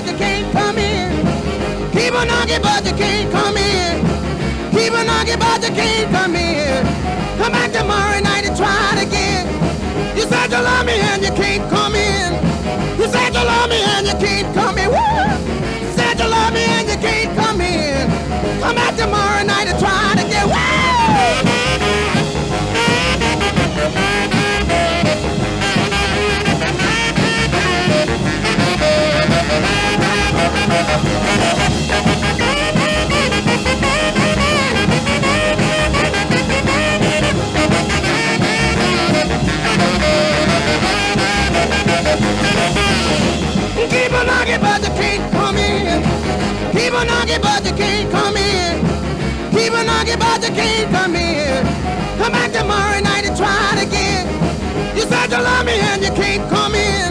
but you can't come in. Keep on knocking, but you can't come in. Keep on knocking, but you can't come in. Come back tomorrow night and try it again. You said you love me and you can't come in. You said you love me and you can't come in. Woo! On knocking, but you can't come in. Keep on knocking, but you can't come in. Come back tomorrow night and try it again. You said you love me and you can't come in.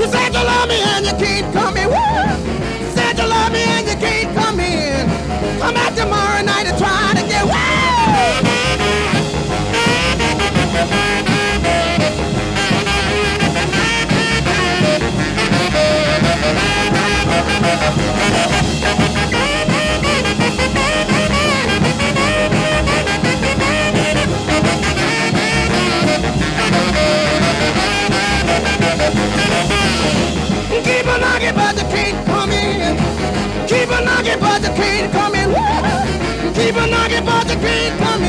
You said you love me and you can't come in. Woo! You said you love me and you can't come in. Come back tomorrow knocking, but you can't come in. Keep on knocking, but you can't come in.